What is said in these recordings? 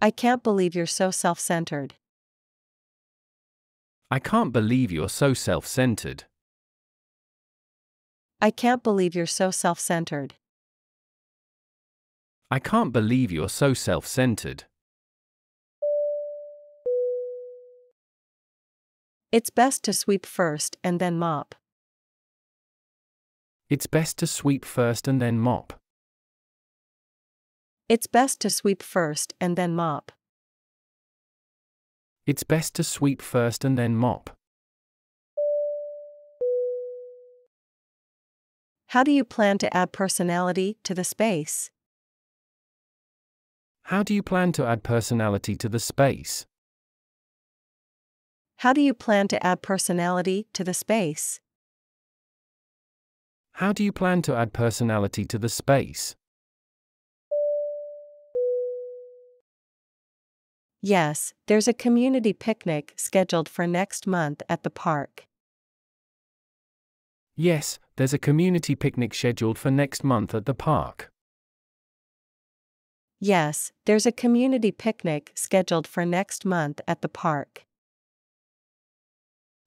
I can't believe you're so self centered. I can't believe you're so self centered. I can't believe you're so self centered. I can't believe you're so self centered. It's best to sweep first and then mop. It's best to sweep first and then mop. It's best to sweep first and then mop. It's best to sweep first and then mop. How do you plan to add personality to the space? How do you plan to add personality to the space? How do you plan to add personality to the space? How do you plan to add personality to the space? Yes, there's a community picnic scheduled for next month at the park. Yes, there's a community picnic scheduled for next month at the park. Yes, there's a community picnic scheduled for next month at the park.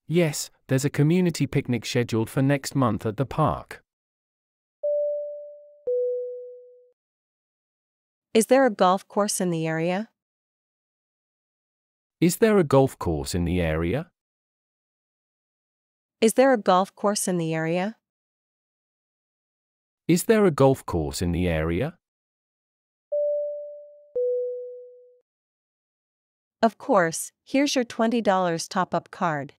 Yes, there's a community picnic scheduled for next month at the park. Is there a golf course in the area? Is there a golf course in the area? Is there a golf course in the area? Is there a golf course in the area? Of course, here's your $20 top up card.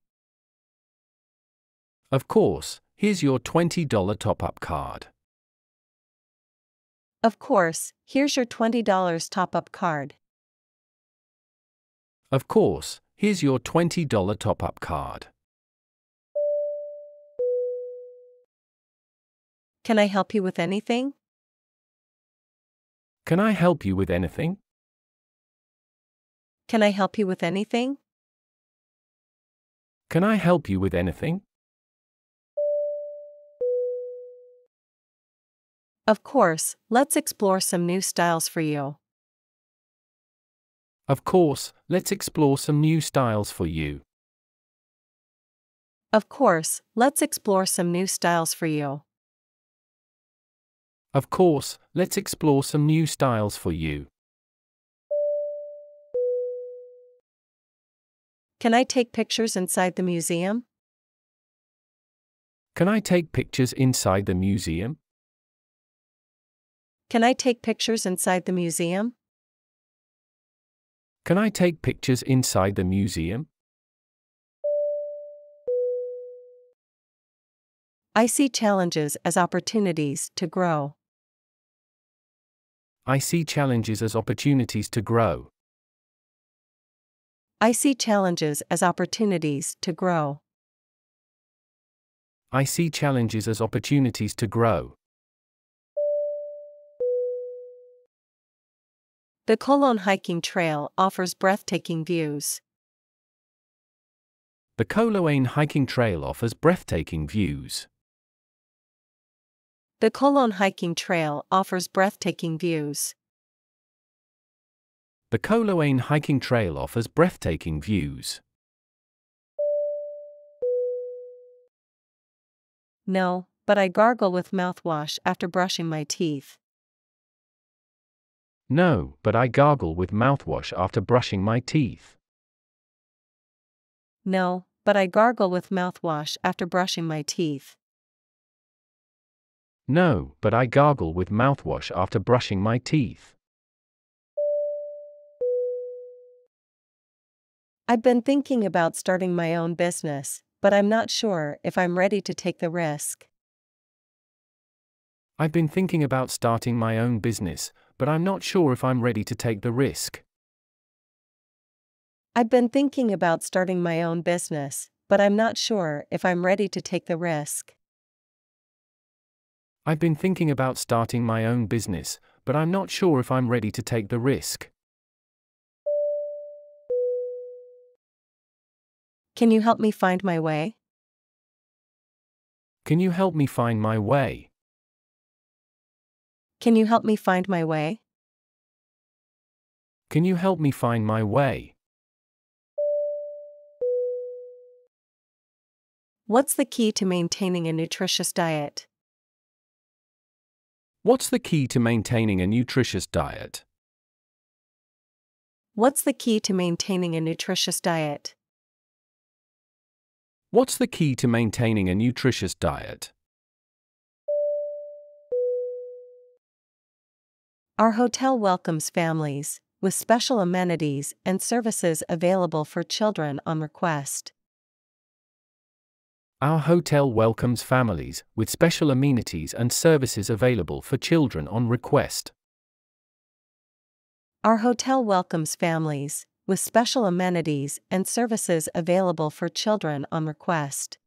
Of course, here's your $20 top up card. Of course, here's your $20 top up card. Of course, here's your $20 top up card. Can I help you with anything? Can I help you with anything? Can I help you with anything? Can I help you with anything? Of course, let's explore some new styles for you. Of course, let's explore some new styles for you. Of course, let's explore some new styles for you. Of course, let's explore some new styles for you. Can I take pictures inside the museum? Can I take pictures inside the museum? Can I take pictures inside the museum? Can I take pictures inside the museum? I see challenges as opportunities to grow. I see challenges as opportunities to grow. I see challenges as opportunities to grow. I see challenges as opportunities to grow. The Cologne Hiking Trail offers breathtaking views. The Cologne hiking trail offers breathtaking views. The Cologne Hiking Trail offers breathtaking views. The Cologne hiking trail offers breathtaking views. No, but I gargle with mouthwash after brushing my teeth. No, but I gargle with mouthwash after brushing my teeth. No, but I gargle with mouthwash after brushing my teeth. No, but I gargle with mouthwash after brushing my teeth. I've been thinking about starting my own business, but I'm not sure if I'm ready to take the risk. I've been thinking about starting my own business, but I'm not sure if I'm ready to take the risk. I've been thinking about starting my own business, but I'm not sure if I'm ready to take the risk. I've been thinking about starting my own business, but I'm not sure if I'm ready to take the risk. Can you help me find my way? Can you help me find my way? Can you help me find my way? Can you help me find my way? What's the key to maintaining a nutritious diet? What's the key to maintaining a nutritious diet? What's the key to maintaining a nutritious diet? What's the key to maintaining a nutritious diet? Our hotel welcomes families, with special amenities and services available for children on request. Our hotel welcomes families with special amenities and services available for children on request. Our hotel welcomes families, with special amenities and services available for children on request.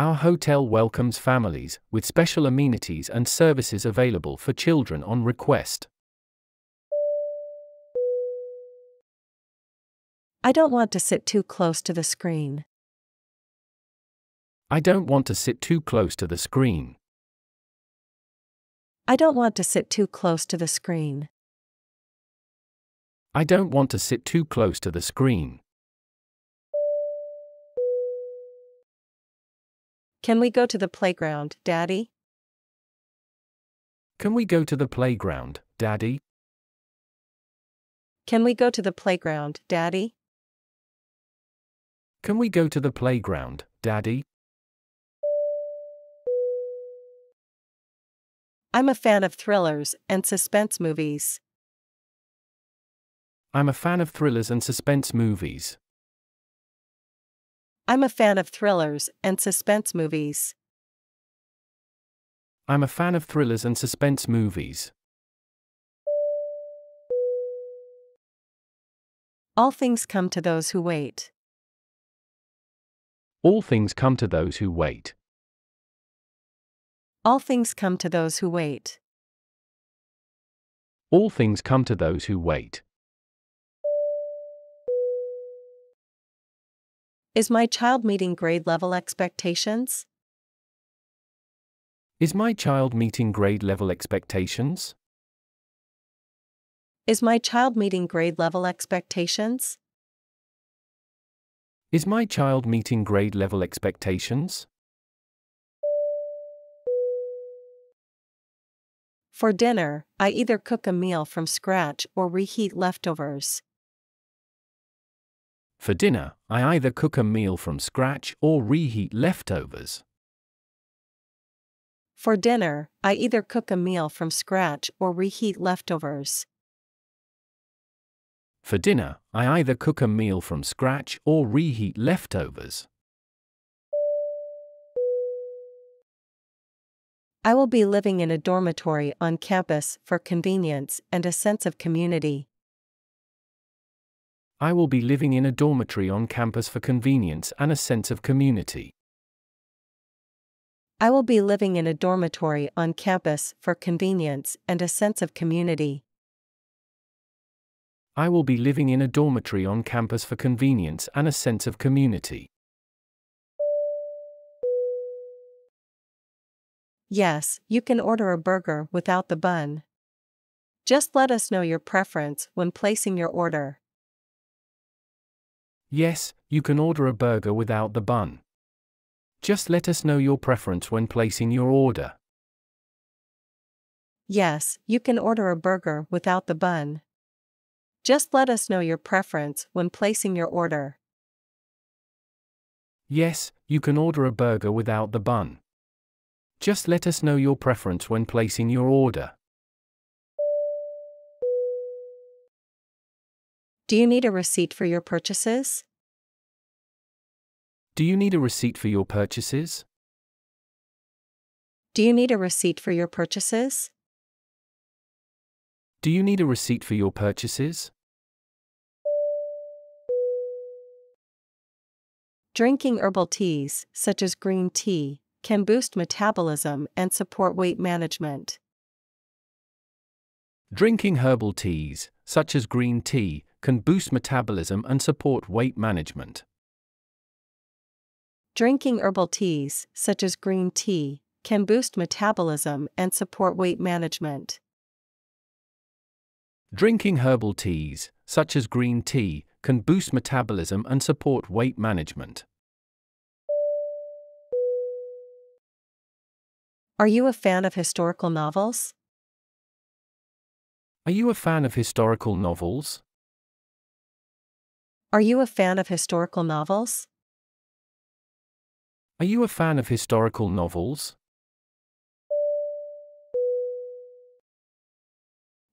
Our hotel welcomes families with special amenities and services available for children on request. I don't want to sit too close to the screen. I don't want to sit too close to the screen. I don't want to sit too close to the screen. I don't want to sit too close to the screen. Can we go to the playground, Daddy? Can we go to the playground, Daddy? Can we go to the playground, Daddy? Can we go to the playground, Daddy? I'm a fan of thrillers and suspense movies. I'm a fan of thrillers and suspense movies. I'm a fan of thrillers and suspense movies. I'm a fan of thrillers and suspense movies. All things come to those who wait. All things come to those who wait. All things come to those who wait. All things come to those who wait. Is my child meeting grade level expectations? Is my child meeting grade level expectations? Is my child meeting grade level expectations? Is my child meeting grade level expectations? For dinner, I either cook a meal from scratch or reheat leftovers. For dinner, I either cook a meal from scratch or reheat leftovers. For dinner, I either cook a meal from scratch or reheat leftovers. For dinner, I either cook a meal from scratch or reheat leftovers. I will be living in a dormitory on campus for convenience and a sense of community. I will be living in a dormitory on campus for convenience and a sense of community. I will be living in a dormitory on campus for convenience and a sense of community. I will be living in a dormitory on campus for convenience and a sense of community. Yes, you can order a burger without the bun. Just let us know your preference when placing your order. Yes, you can order a burger without the bun. Just let us know your preference when placing your order. Yes, you can order a burger without the bun. Just let us know your preference when placing your order. Yes, you can order a burger without the bun. Just let us know your preference when placing your order. Do you need a receipt for your purchases? Do you need a receipt for your purchases? Do you need a receipt for your purchases? Do you need a receipt for your purchases? Drinking herbal teas, such as green tea, can boost metabolism and support weight management. Drinking herbal teas, such as green tea, can boost metabolism and support weight management. Drinking herbal teas, such as green tea, can boost metabolism and support weight management. Drinking herbal teas, such as green tea, can boost metabolism and support weight management. Are you a fan of historical novels? Are you a fan of historical novels? Are you a fan of historical novels? Are you a fan of historical novels?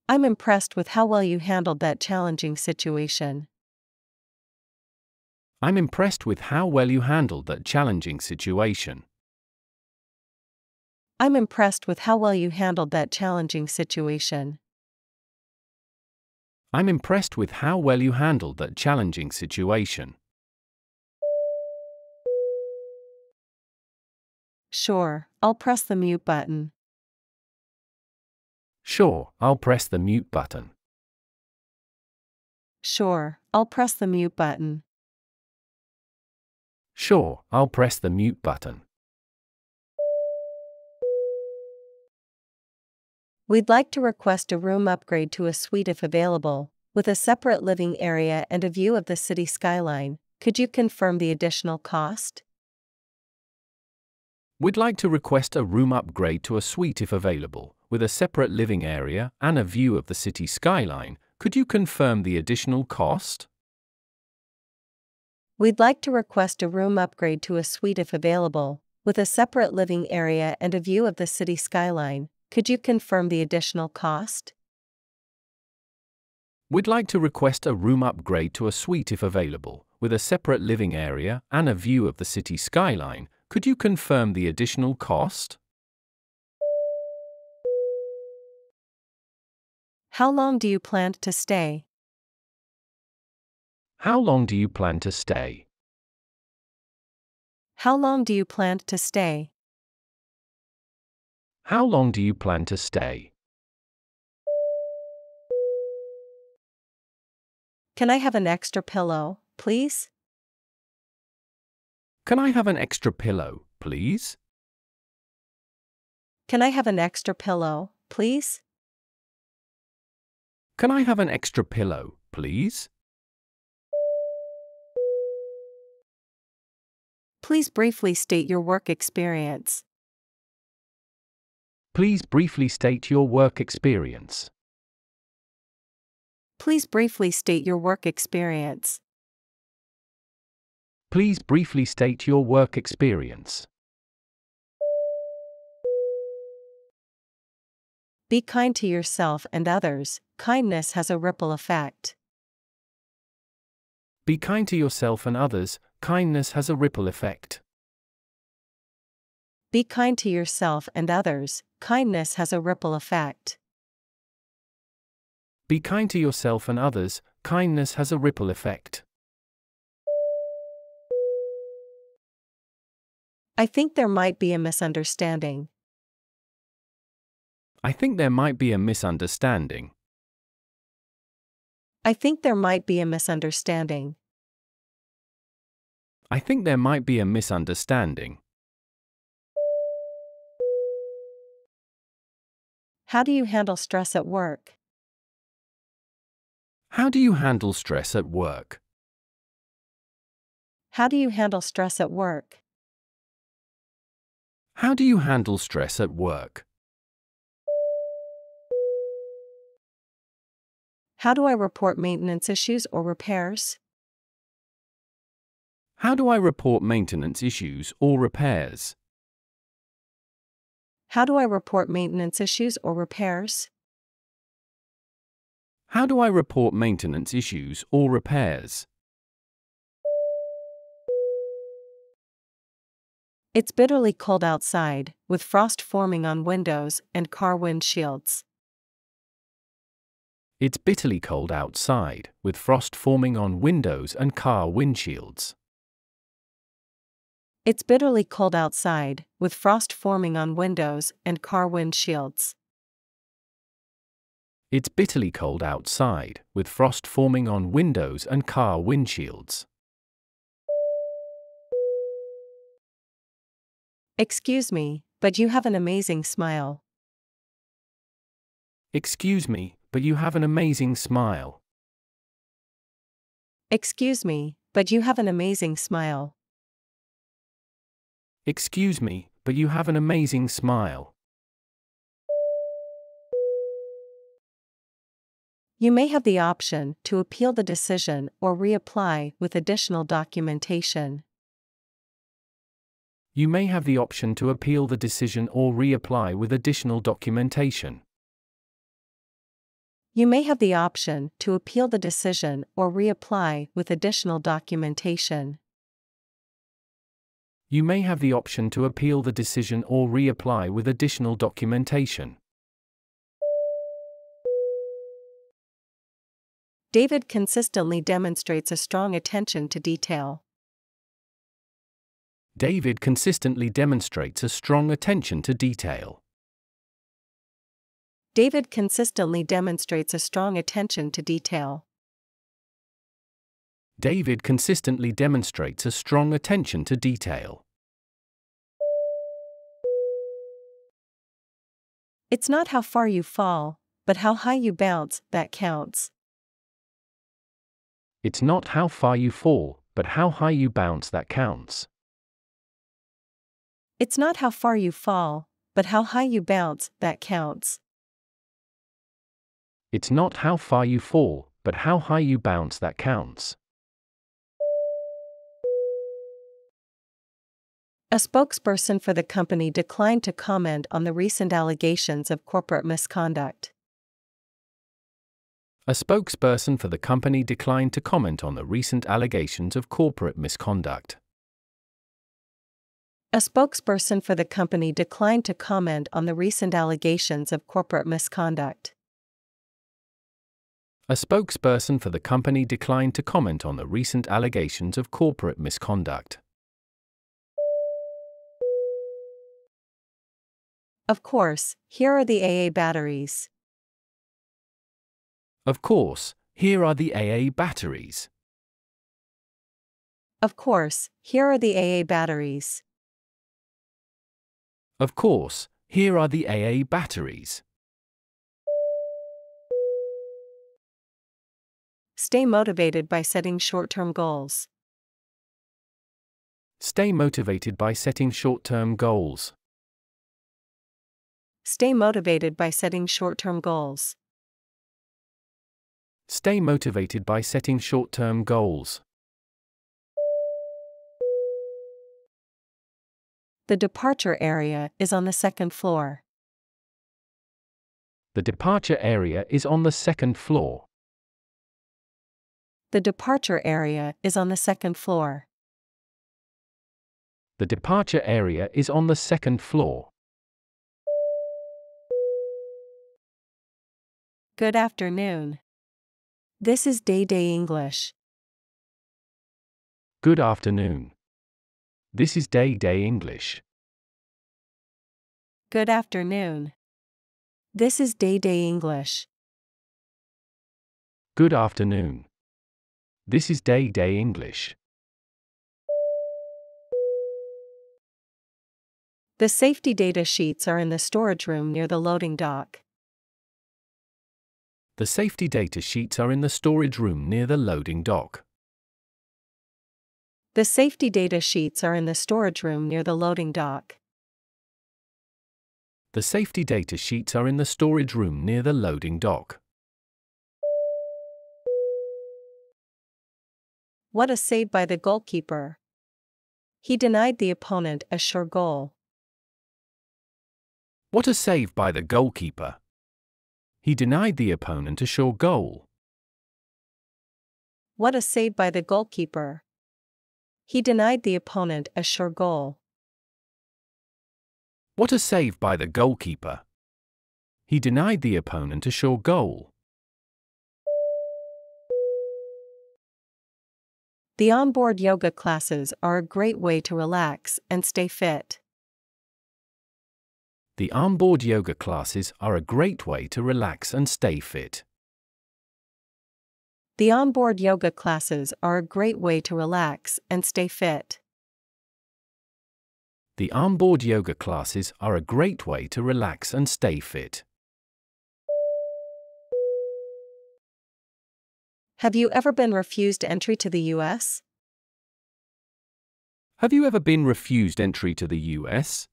I'm impressed with how well you handled that challenging situation. I'm impressed with how well you handled that challenging situation. I'm impressed with how well you handled that challenging situation. I'm impressed with how well you handled that challenging situation. Sure, I'll press the mute button. Sure, I'll press the mute button. Sure, I'll press the mute button. Sure, I'll press the mute button. We'd like to request a room upgrade to a suite if available, with a separate living area and a view of the city skyline. Could you confirm the additional cost? We'd like to request a room upgrade to a suite if available, with a separate living area and a view of the city skyline. Could you confirm the additional cost? We'd like to request a room upgrade to a suite if available, with a separate living area and a view of the city skyline. Could you confirm the additional cost? We'd like to request a room upgrade to a suite if available, with a separate living area and a view of the city skyline. Could you confirm the additional cost? How long do you plan to stay? How long do you plan to stay? How long do you plan to stay? How long do you plan to stay? Can I have an extra pillow, please? Can I have an extra pillow, please? Can I have an extra pillow, please? Can I have an extra pillow, please? Please briefly state your work experience. Please briefly state your work experience. Please briefly state your work experience. Please briefly state your work experience. Be kind to yourself and others, kindness has a ripple effect. Be kind to yourself and others, kindness has a ripple effect. Be kind to yourself and others, kindness has a ripple effect. Be kind to yourself and others, kindness has a ripple effect. I think there might be a misunderstanding. I think there might be a misunderstanding. I think there might be a misunderstanding. I think there might be a misunderstanding. How do you handle stress at work? How do you handle stress at work? How do you handle stress at work? How do you handle stress at work? How do I report maintenance issues or repairs? How do I report maintenance issues or repairs? How do I report maintenance issues or repairs? How do I report maintenance issues or repairs? It's bitterly cold outside, with frost forming on windows and car windshields. It's bitterly cold outside, with frost forming on windows and car windshields. It's bitterly cold outside, with frost forming on windows and car windshields. It's bitterly cold outside, with frost forming on windows and car windshields. Excuse me, but you have an amazing smile. Excuse me, but you have an amazing smile. Excuse me, but you have an amazing smile. Excuse me, but you have an amazing smile. You may have the option to appeal the decision or reapply with additional documentation. You may have the option to appeal the decision or reapply with additional documentation. You may have the option to appeal the decision or reapply with additional documentation. You may have the option to appeal the decision or reapply with additional documentation. David consistently demonstrates a strong attention to detail. David consistently demonstrates a strong attention to detail. David consistently demonstrates a strong attention to detail. David consistently demonstrates a strong attention to detail. It's not how far you fall, but how high you bounce that counts. It's not how far you fall, but how high you bounce that counts. It's not how far you fall, but how high you bounce that counts. It's not how far you fall, but how high you bounce that counts. A spokesperson for the company declined to comment on the recent allegations of corporate misconduct. A spokesperson for the company declined to comment on the recent allegations of corporate misconduct. A spokesperson for the company declined to comment on the recent allegations of corporate misconduct. A spokesperson for the company declined to comment on the recent allegations of corporate misconduct. Of course, here are the AA batteries. Of course, here are the AA batteries. Of course, here are the AA batteries. Of course, here are the AA batteries. Stay motivated by setting short term goals. Stay motivated by setting short term goals. Stay motivated by setting short term goals. Stay motivated by setting short term goals. The departure area is on the second floor. The departure area is on the second floor. The departure area is on the second floor. The departure area is on the second floor. Good afternoon. This is Day Day English. Good afternoon. This is Day Day English. Good afternoon. This is Day Day English. Good afternoon. This is Day Day English. The safety data sheets are in the storage room near the loading dock. The safety data sheets are in the storage room near the loading dock. The safety data sheets are in the storage room near the loading dock. The safety data sheets are in the storage room near the loading dock. What a save by the goalkeeper! He denied the opponent a sure goal. What a save by the goalkeeper! He denied the opponent a sure goal. What a save by the goalkeeper! He denied the opponent a sure goal. What a save by the goalkeeper! He denied the opponent a sure goal. The onboard yoga classes are a great way to relax and stay fit. The onboard yoga classes are a great way to relax and stay fit. The onboard yoga classes are a great way to relax and stay fit. The onboard yoga classes are a great way to relax and stay fit. Have you ever been refused entry to the U.S.? Have you ever been refused entry to the US?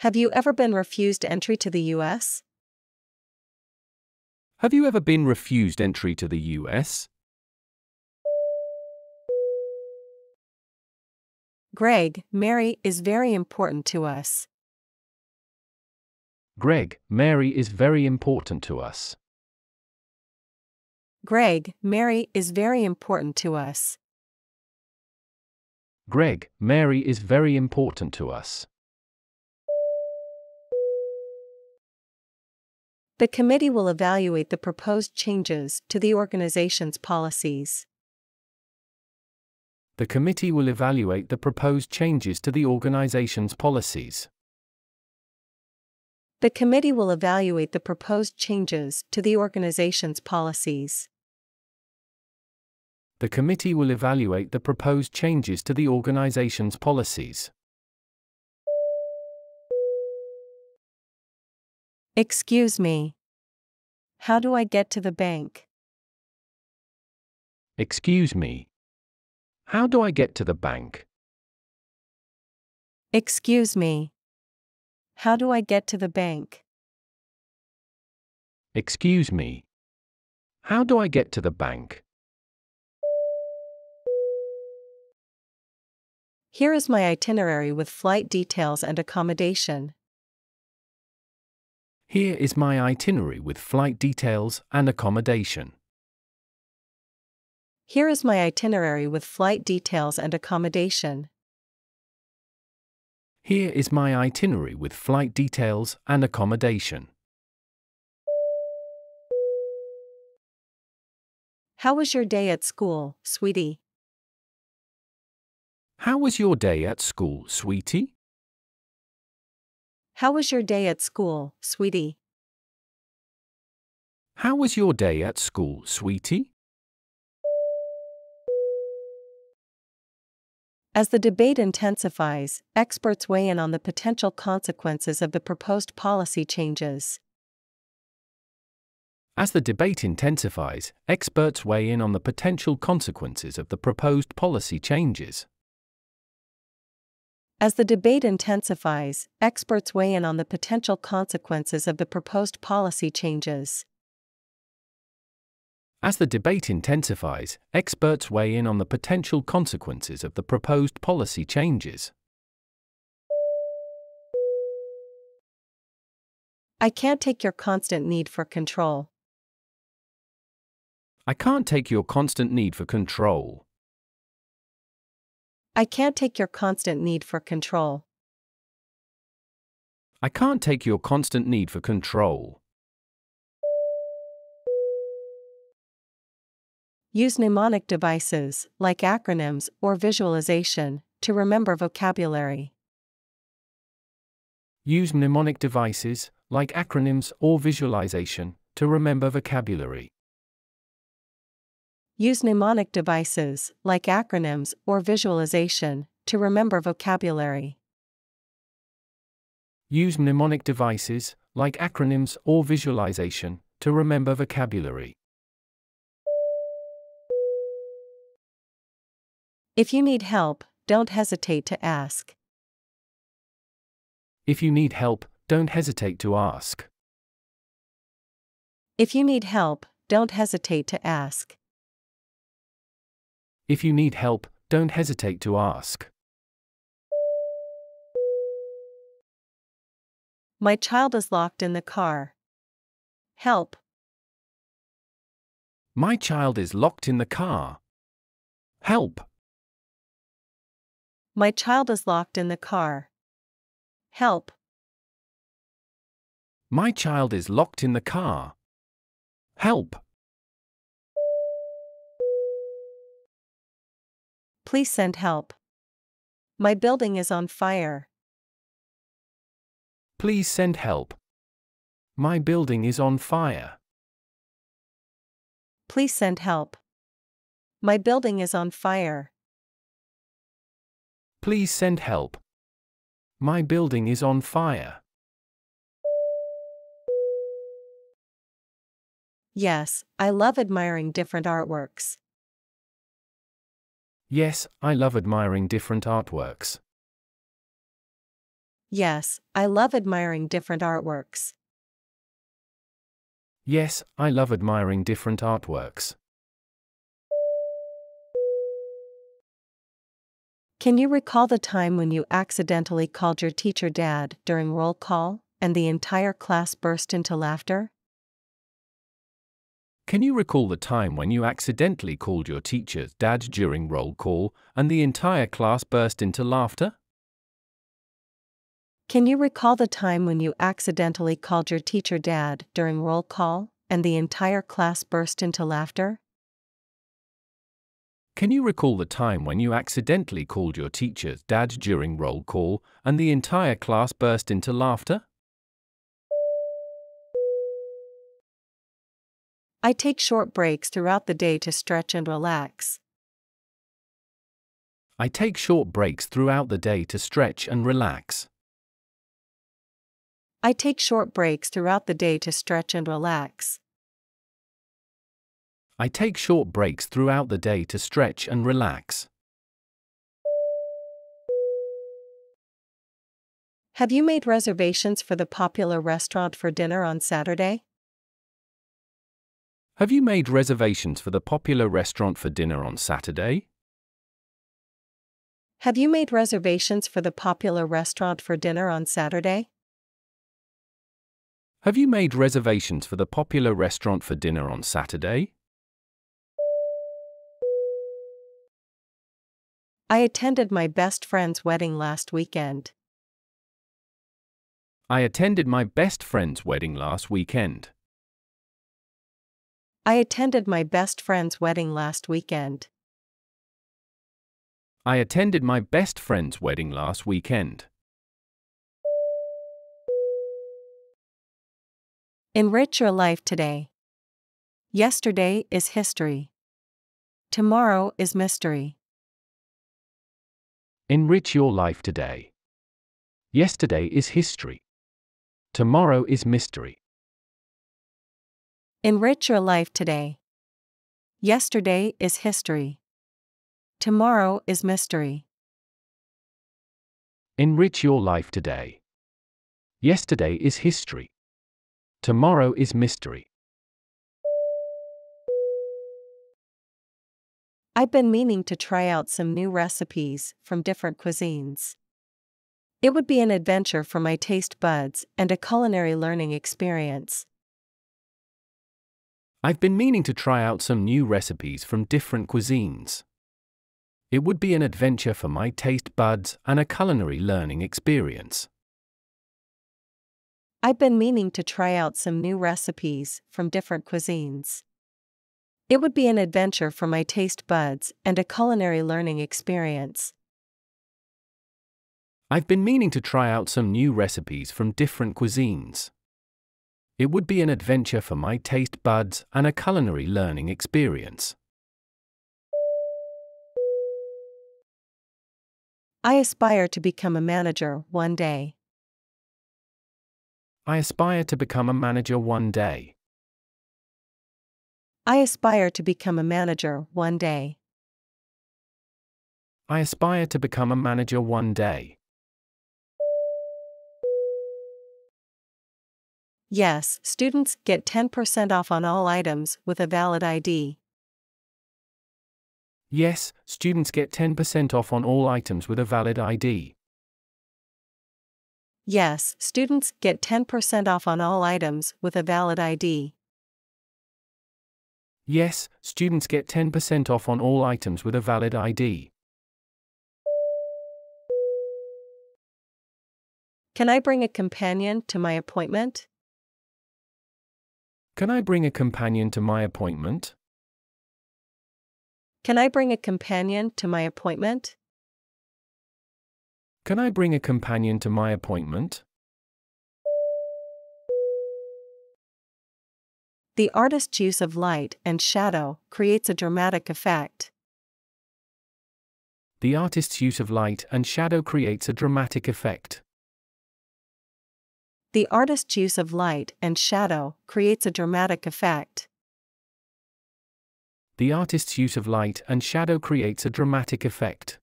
Have you ever been refused entry to the U.S.? Have you ever been refused entry to the US? Greg, Mary is very important to us. Greg, Mary is very important to us. Greg, Mary is very important to us. Greg, Mary is very important to us. The committee will evaluate the proposed changes to the organization's policies. The committee will evaluate the proposed changes to the organization's policies. The committee will evaluate the proposed changes to the organization's policies. The committee will evaluate the proposed changes to the organization's policies. Excuse me. How do I get to the bank? Excuse me. How do I get to the bank? Excuse me. How do I get to the bank? Excuse me. How do I get to the bank? Here is my itinerary with flight details and accommodation. Here is my itinerary with flight details and accommodation. Here is my itinerary with flight details and accommodation. Here is my itinerary with flight details and accommodation. How was your day at school, sweetie? How was your day at school, sweetie? How was your day at school, sweetie? How was your day at school, sweetie? As the debate intensifies, experts weigh in on the potential consequences of the proposed policy changes. As the debate intensifies, experts weigh in on the potential consequences of the proposed policy changes. As the debate intensifies, experts weigh in on the potential consequences of the proposed policy changes. As the debate intensifies, experts weigh in on the potential consequences of the proposed policy changes. I can't take your constant need for control. I can't take your constant need for control. I can't take your constant need for control. I can't take your constant need for control. Use mnemonic devices, like acronyms or visualization, to remember vocabulary. Use mnemonic devices, like acronyms or visualization, to remember vocabulary. Use mnemonic devices, like acronyms or visualization, to remember vocabulary. Use mnemonic devices, like acronyms or visualization, to remember vocabulary. If you need help, don't hesitate to ask. If you need help, don't hesitate to ask. If you need help, don't hesitate to ask. If you need help, don't hesitate to ask. My child is locked in the car. Help. My child is locked in the car. Help. My child is locked in the car. Help. My child is locked in the car. Help. Please send help. My building is on fire. Please send help. My building is on fire. Please send help. My building is on fire. Please send help. My building is on fire. Yes, I love admiring different artworks. Yes, I love admiring different artworks. Yes, I love admiring different artworks. Yes, I love admiring different artworks. Can you recall the time when you accidentally called your teacher dad during roll call and the entire class burst into laughter? Can you recall the time when you accidentally called your teacher's dad during roll call and the entire class burst into laughter? Can you recall the time when you accidentally called your teacher dad during roll call and the entire class burst into laughter? Can you recall the time when you accidentally called your teacher dad during roll call and the entire class burst into laughter? I take short breaks throughout the day to stretch and relax. I take short breaks throughout the day to stretch and relax. I take short breaks throughout the day to stretch and relax. I take short breaks throughout the day to stretch and relax. Have you made reservations for the popular restaurant for dinner on Saturday? Have you made reservations for the popular restaurant for dinner on Saturday? Have you made reservations for the popular restaurant for dinner on Saturday? Have you made reservations for the popular restaurant for dinner on Saturday? I attended my best friend's wedding last weekend. I attended my best friend's wedding last weekend. I attended my best friend's wedding last weekend. I attended my best friend's wedding last weekend. Enrich your life today. Yesterday is history. Tomorrow is mystery. Enrich your life today. Yesterday is history. Tomorrow is mystery. Enrich your life today. Yesterday is history. Tomorrow is mystery. Enrich your life today. Yesterday is history. Tomorrow is mystery. I've been meaning to try out some new recipes from different cuisines. It would be an adventure for my taste buds and a culinary learning experience. I've been meaning to try out some new recipes from different cuisines. It would be an adventure for my taste buds and a culinary learning experience. I've been meaning to try out some new recipes from different cuisines. It would be an adventure for my taste buds and a culinary learning experience. I've been meaning to try out some new recipes from different cuisines. It would be an adventure for my taste buds and a culinary learning experience. I aspire to become a manager one day. I aspire to become a manager one day. I aspire to become a manager one day. I aspire to become a manager one day. Yes, students get 10% off on all items with a valid ID. Yes, students get 10% off on all items with a valid ID. Yes, students get 10% off on all items with a valid ID. Yes, students get 10% off on all items with a valid ID. Can I bring a companion to my appointment? Can I bring a companion to my appointment? Can I bring a companion to my appointment? Can I bring a companion to my appointment? The artist's use of light and shadow creates a dramatic effect. The artist's use of light and shadow creates a dramatic effect. The artist's use of light and shadow creates a dramatic effect. The artist's use of light and shadow creates a dramatic effect.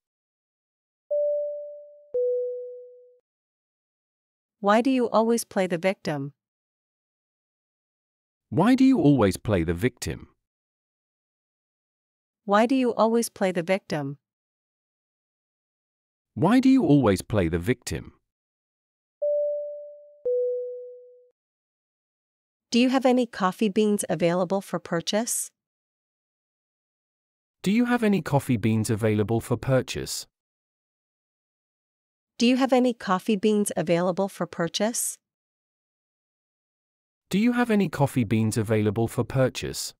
Why do you always play the victim? Why do you always play the victim? Why do you always play the victim? Why do you always play the victim? Do you have any coffee beans available for purchase? Do you have any coffee beans available for purchase? Do you have any coffee beans available for purchase? Do you have any coffee beans available for purchase?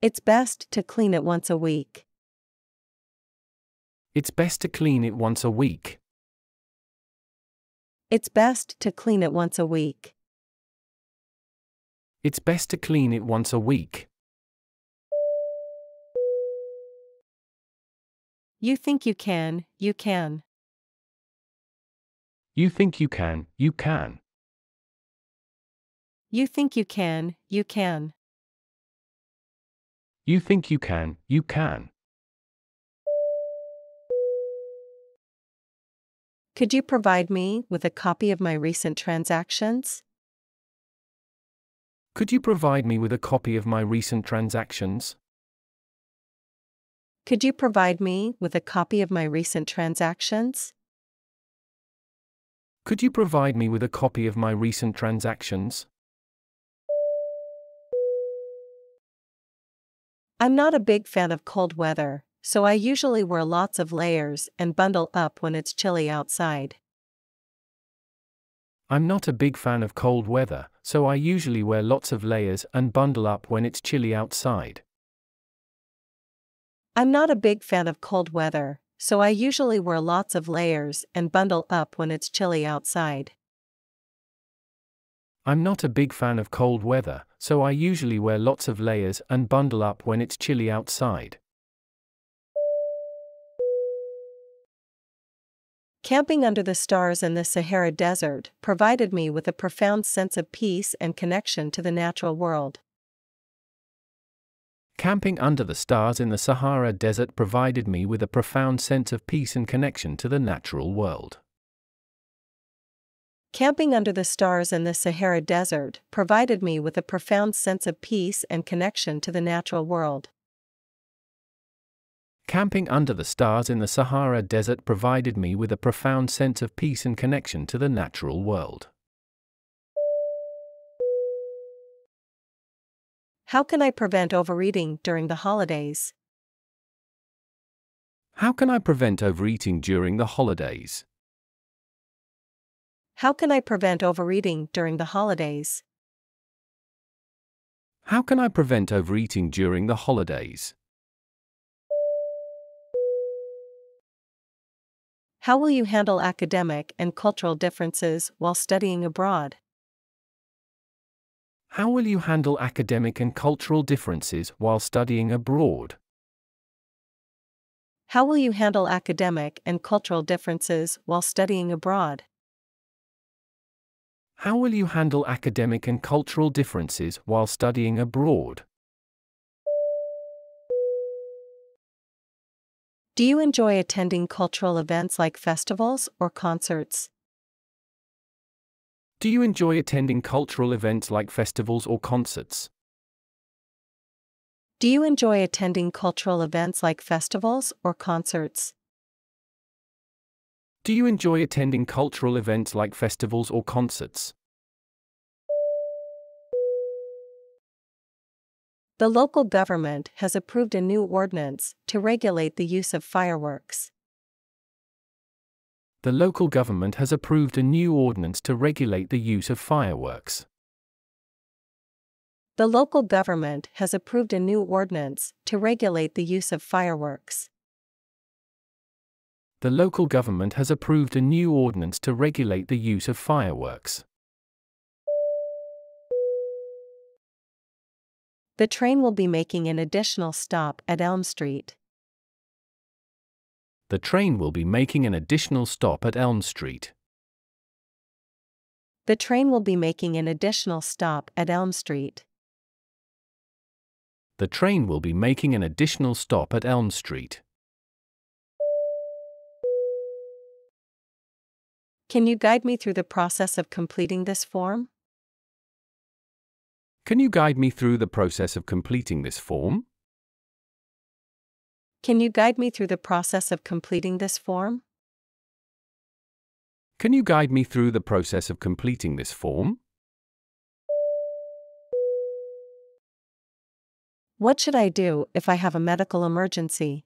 It's best to clean it once a week. It's best to clean it once a week. It's best to clean it once a week. It's best to clean it once a week. You think you can, you can. You think you can, you can. You think you can, you can. You think you can, you can. Could you provide me with a copy of my recent transactions? Could you provide me with a copy of my recent transactions? Could you provide me with a copy of my recent transactions? Could you provide me with a copy of my recent transactions? I'm not a big fan of cold weather, so I usually wear lots of layers and bundle up when it's chilly outside. I'm not a big fan of cold weather, so I usually wear lots of layers and bundle up when it's chilly outside. I'm not a big fan of cold weather, so I usually wear lots of layers and bundle up when it's chilly outside. I'm not a big fan of cold weather, so I usually wear lots of layers and bundle up when it's chilly outside. Camping under the stars in the Sahara Desert provided me with a profound sense of peace and connection to the natural world. Camping under the stars in the Sahara Desert provided me with a profound sense of peace and connection to the natural world. Camping under the stars in the Sahara Desert provided me with a profound sense of peace and connection to the natural world. Camping under the stars in the Sahara Desert provided me with a profound sense of peace and connection to the natural world. How can I prevent overeating during the holidays? How can I prevent overeating during the holidays? How can I prevent overeating during the holidays? How can I prevent overeating during the holidays? How will you handle academic and cultural differences while studying abroad? How will you handle academic and cultural differences while studying abroad? How will you handle academic and cultural differences while studying abroad? How will you handle academic and cultural differences while studying abroad? Do you enjoy attending cultural events like festivals or concerts? Do you enjoy attending cultural events like festivals or concerts? Do you enjoy attending cultural events like festivals or concerts? Do you enjoy attending cultural events like festivals or concerts? The local government has approved a new ordinance to regulate the use of fireworks. The local government has approved a new ordinance to regulate the use of fireworks. The local government has approved a new ordinance to regulate the use of fireworks. The local government has approved a new ordinance to regulate the use of fireworks. The train will be making an additional stop at Elm Street. The train will be making an additional stop at Elm Street. The train will be making an additional stop at Elm Street. The train will be making an additional stop at Elm Street. Can you guide me through the process of completing this form? Can you guide me through the process of completing this form? Can you guide me through the process of completing this form? Can you guide me through the process of completing this form? What should I do if I have a medical emergency?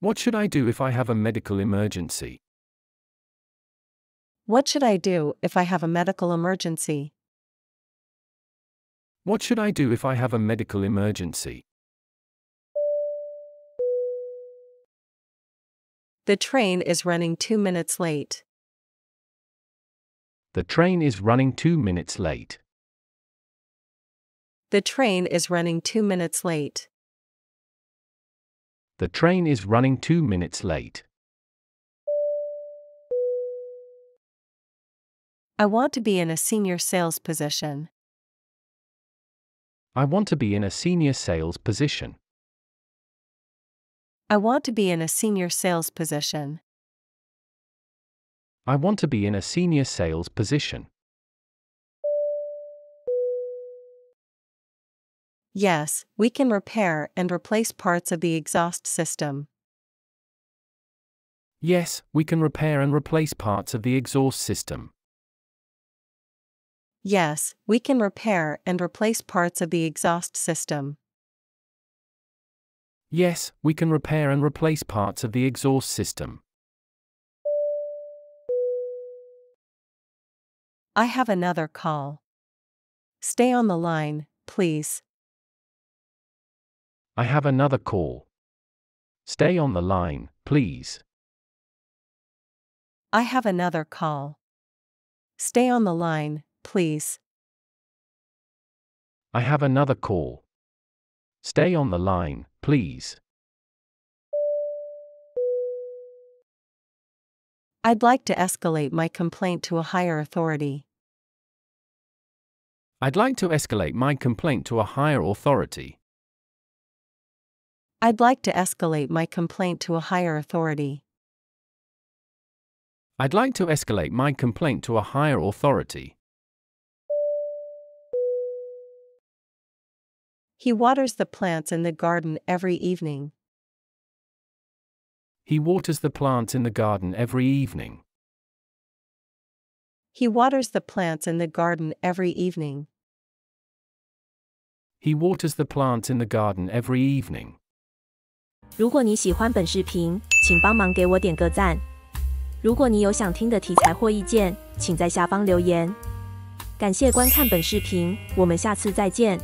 What should I do if I have a medical emergency? What should I do if I have a medical emergency? What should I do if I have a medical emergency? The train is running two minutes late. The train is running two minutes late. The train is running two minutes late. The train is running two minutes late. I want to be in a senior sales position. I want to be in a senior sales position. I want to be in a senior sales position. I want to be in a senior sales position. Yes, we can repair and replace parts of the exhaust system. Yes, we can repair and replace parts of the exhaust system. Yes, we can repair and replace parts of the exhaust system. Yes, we can repair and replace parts of the exhaust system. I have another call. Stay on the line, please. I have another call. Stay on the line, please. I have another call. Stay on the line, please. I have another call. Stay on the line, please. I'd like to escalate my complaint to a higher authority. I'd like to escalate my complaint to a higher authority. I'd like to escalate my complaint to a higher authority. I'd like to escalate my complaint to a higher authority. He waters the plants in the garden every evening. He waters the plants in the garden every evening. He waters the plants in the garden every evening. He waters the plants in the garden every evening. 如果你喜欢本视频，请帮忙给我点个赞。如果你有想听的题材或意见，请在下方留言。感谢观看本视频，我们下次再见。